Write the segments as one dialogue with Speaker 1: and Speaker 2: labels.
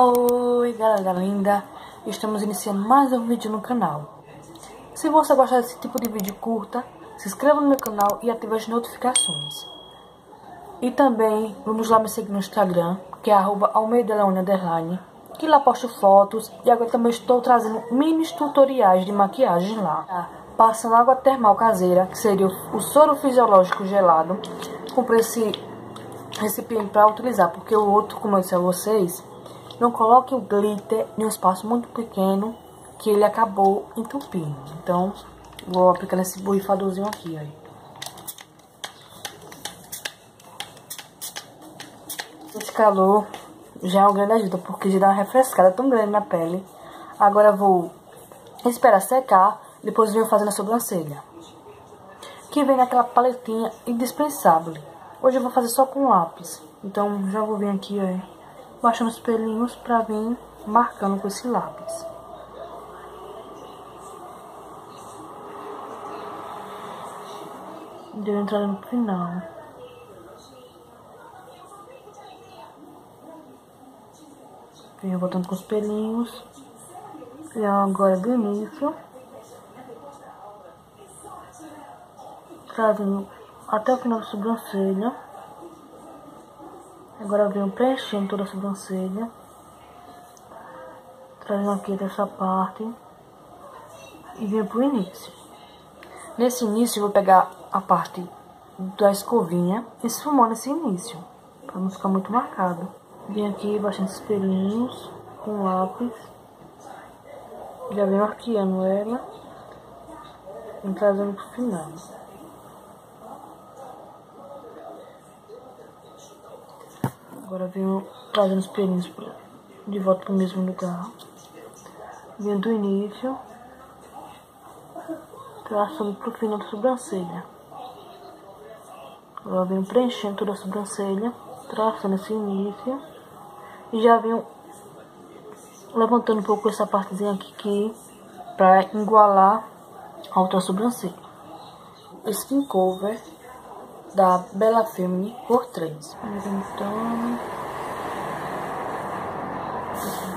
Speaker 1: Oi galera linda, estamos iniciando mais um vídeo no canal. Se você gostar desse tipo de vídeo curta, se inscreva no meu canal e ative as notificações. E também vamos lá me seguir no Instagram, que é arroba underline, que lá posto fotos e agora também estou trazendo mini tutoriais de maquiagem lá. Passando água termal caseira, que seria o soro fisiológico gelado. Comprei esse recipiente para utilizar, porque o outro, como eu disse a vocês, não coloque o glitter em um espaço muito pequeno, que ele acabou entupindo. Então, vou aplicar nesse borrifadorzinho aqui, ó. Esse calor já é uma grande ajuda, porque já dá uma refrescada tão grande na pele. Agora vou esperar secar, depois venho fazendo a sobrancelha. Que vem naquela paletinha indispensável. Hoje eu vou fazer só com lápis. Então já vou vir aqui, ó, baixando os pelinhos pra vir marcando com esse lápis. Deu entrada no final. Venho botando com os pelinhos. E agora do início. Trazendo até o final da sobrancelha. Agora venho preenchendo toda a sobrancelha. Trazendo aqui dessa parte. E venho pro início. Nesse início eu vou pegar a parte da escovinha e esfumar nesse início. Pra não ficar muito marcado. Venho aqui baixando esses pelinhos com lápis. Já venho arqueando ela. E trazendo pro final. Agora venho trazendo os pelinhos de volta para o mesmo lugar. Venho do início, traçando para o final da sobrancelha. Agora venho preenchendo toda a sobrancelha, traçando esse início. E já venho levantando um pouco essa partezinha aqui, aqui para igualar a outra sobrancelha. Skin Cover da Bela Femme por 3. Então,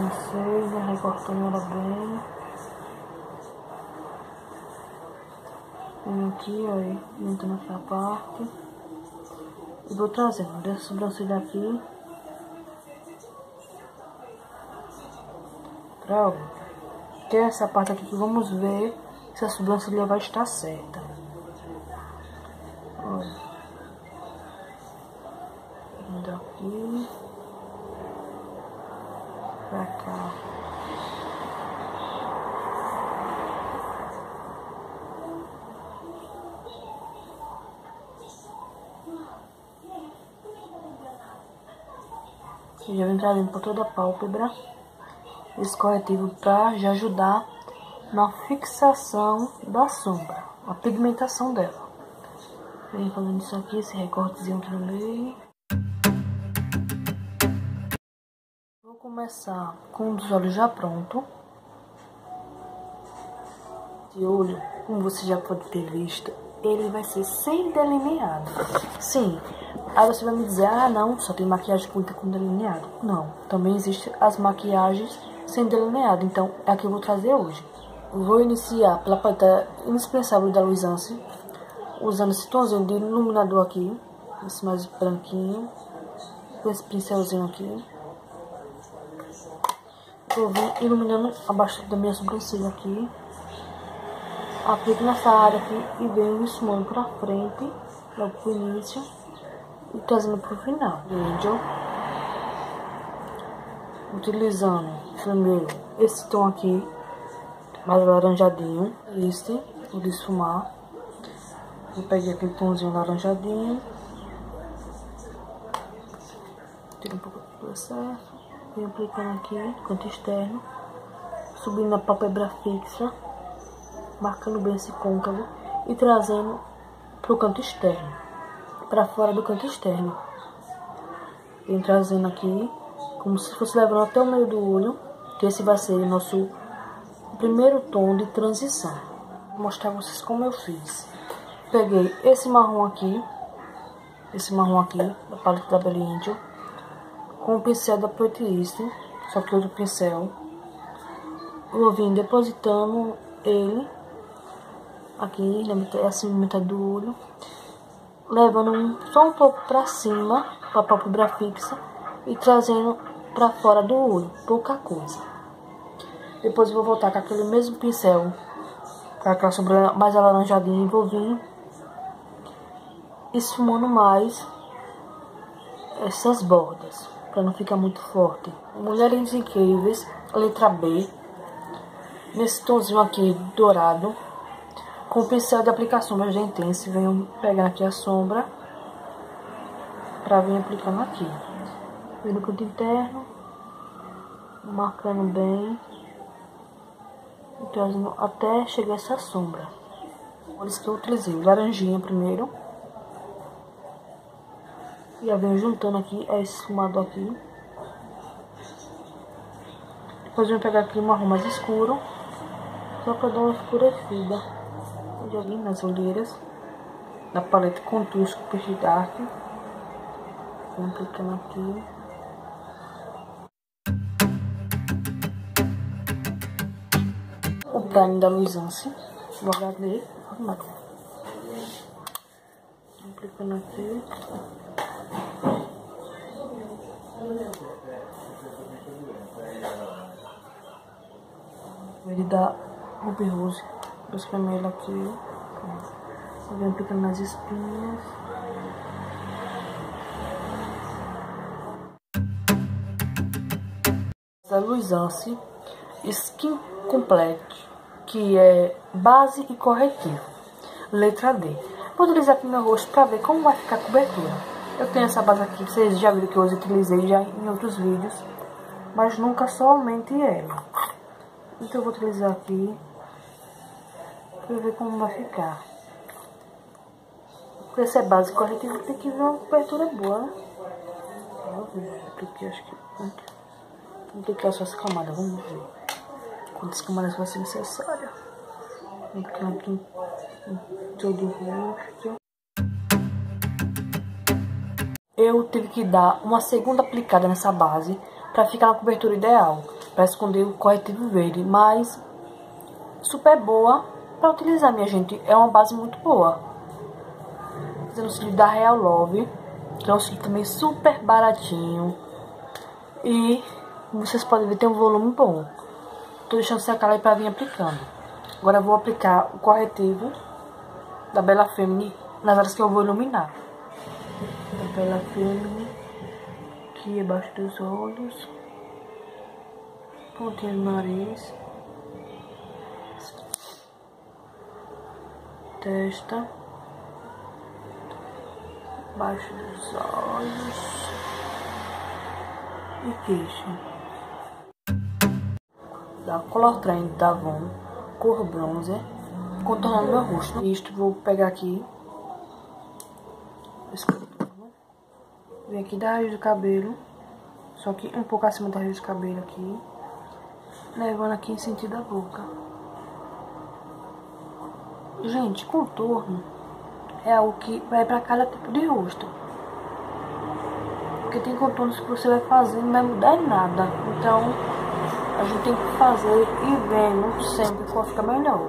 Speaker 1: sobrancelha, recortando ela bem. Vem aqui, ó, montando essa parte. E vou trazendo dessa sobrancelha aqui pra. Que é essa parte aqui que vamos ver se a sobrancelha vai estar certa. Daqui pra cá. Já vem trazendo por toda a pálpebra esse corretivo para já ajudar na fixação da sombra, a pigmentação dela. Vem fazendo isso aqui, esse recortezinho aqui no meio. Começar com um dos olhos já pronto. Esse olho, como você já pode ter visto, ele vai ser sem delineado. Sim, aí você vai me dizer, ah não, só tem maquiagem bonita com delineado. Não, também existem as maquiagens sem delineado, então é a que eu vou trazer hoje. Vou iniciar pela paleta indispensável da Luisance, usando esse tomzinho de iluminador aqui, esse mais branquinho, com esse pincelzinho aqui. Eu vim iluminando abaixo da minha sobrancelha aqui. Aplico nessa área aqui e venho esmando pra frente, logo pro início. E trazendo pro final do vídeo. Utilizando primeiro esse tom aqui, mais laranjadinho. Este, o de esfumar. Eu peguei aquele tomzinho laranjadinho. Tira um pouco do excesso. Venho aplicando aqui, canto externo, subindo na pálpebra fixa, marcando bem esse côncavo e trazendo pro canto externo, para fora do canto externo. Venho trazendo aqui, como se fosse levando até o meio do olho, que esse vai ser o nosso primeiro tom de transição. Vou mostrar pra vocês como eu fiz. Peguei esse marrom aqui, esse marrom aqui, da paleta da Belly Angel com o pincel da Pretty só que outro pincel. Vou vir depositando ele aqui, na assim, metade do olho, levando um, só um pouco pra cima, pra pálpebra fixa, e trazendo pra fora do olho, pouca coisa. Depois vou voltar com aquele mesmo pincel, com aquela sombra mais alaranjadinha, vou vir esfumando mais essas bordas, para não ficar muito forte. Mulheres Incríveis, letra B, nesse tomzinho aqui dourado, com o pincel de aplicar sombra já intenso, venho pegar aqui a sombra, para vir aplicando aqui. Vem no canto interno, marcando bem, trazendo até chegar essa sombra. Olha isso que eu laranjinha primeiro. Já venho juntando aqui, é esfumado aqui. Depois eu vou pegar aqui um marrom mais escuro. Só pra dar uma escurecida. Joguei nas olheiras. Da paleta Contour Super Dark. Vou aplicando aqui. O prime da Luisance. Vou HD. Aplicando aqui. Ele dá Ruby Rose. Espremer ele aqui. Eu venho aplicando nas espinhas. Da Luisance Skin Complete, que é base e corretivo. Letra D. Vou utilizar aqui meu rosto para ver como vai ficar a cobertura. Eu tenho essa base aqui, vocês já viram que eu utilizei já em outros vídeos, mas nunca somente ela. Então eu vou utilizar aqui para ver como vai ficar. Porque essa é base corretiva, tem que ver uma cobertura boa, né? Apliquei, acho que... Apliquei só essa camada, vamos ver. Quantas camadas vai ser necessária. Aplicar aqui em todo o rosto eu tive que dar uma segunda aplicada nessa base para ficar na cobertura ideal, para esconder o corretivo verde, mas super boa para utilizar, minha gente, é uma base muito boa. Fazendo o cílio da Real Love, que é um cílio também super baratinho e vocês podem ver tem um volume bom. Tô deixando secar aí para vir aplicando. Agora vou aplicar o corretivo da Bella Femme nas áreas que eu vou iluminar pela fêmea aqui abaixo dos olhos, pontinha do nariz, testa, abaixo dos olhos e queixo. Da Color Trend da Avon, cor bronzer, contornando meu rosto. Isto vou pegar aqui. Aqui da raiz do cabelo. Só que um pouco acima da raiz do cabelo aqui. Levando aqui em sentido da boca. Gente, contorno é algo que vai pra cada tipo de rosto. Porque tem contornos que você vai fazer não vai mudar em nada. Então, a gente tem que fazer e vendo sempre qual fica melhor.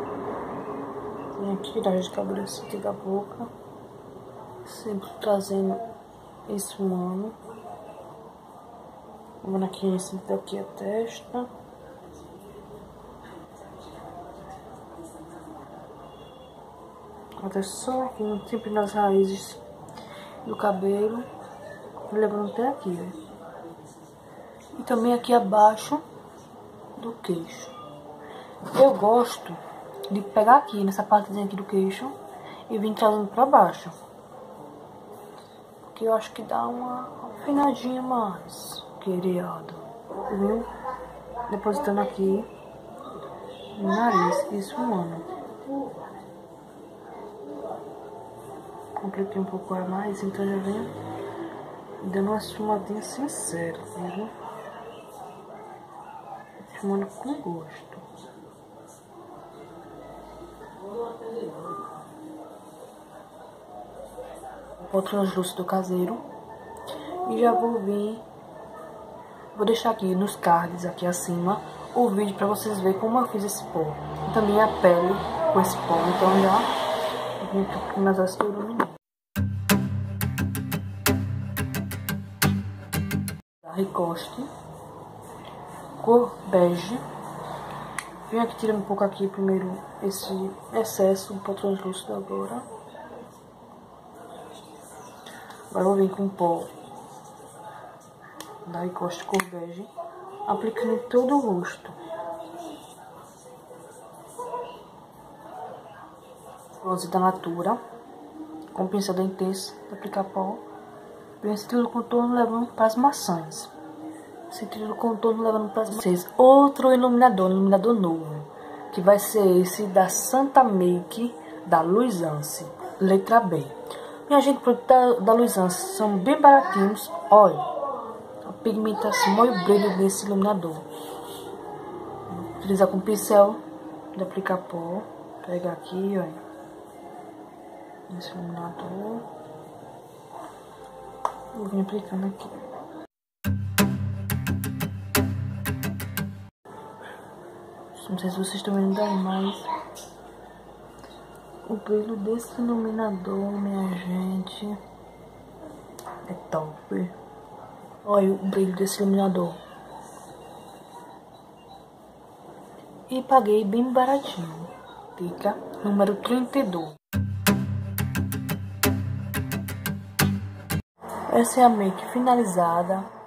Speaker 1: Gente, tirar de cabelo assim da boca. Sempre trazendo isso, mano. Vamos aqui esse daqui a testa. Até só aqui, sempre nas raízes do cabelo. Levando até aqui, ó. E também aqui abaixo do queixo. Eu gosto de pegar aqui, nessa partezinha aqui do queixo, e vir trazendo pra baixo que eu acho que dá uma afinadinha mais, querido. Viu? Depositando aqui no nariz, isso, mano. Compliquei um pouco a mais, então já vem dando uma esfumadinha sincera, viu? Esfumando com gosto. O translúcido caseiro. E já vou vir Vou deixar aqui nos cards, aqui acima, o vídeo para vocês verem como eu fiz esse pó. E também a pele com esse pó. Então já vou aqui nas asturas Ricoste, cor bege. Venho aqui tirando um pouco aqui primeiro esse excesso, um pouco translúcido agora. Agora eu vir com pó da Ricoste cor bege, aplicando em todo o rosto. Bronze da Natura, com pincel da Intense, aplicar pó. Vem sentido do contorno levando para as maçãs. Sentido do contorno levando para as maçãs. Outro iluminador, iluminador novo, que vai ser esse da Santa Make, da Luizance, letra B. Minha gente, produtos da, da são bem baratinhos. Olha, a pigmentação, olha o brilho desse iluminador. Vou utilizar com pincel de aplicar pó. Pega aqui, olha. Esse iluminador. Vou vir aplicando aqui. Não sei se vocês estão vendo daí, mas o brilho desse iluminador, minha gente, é top. Olha o brilho desse iluminador. E paguei bem baratinho. Fica número 32. Essa é a make finalizada.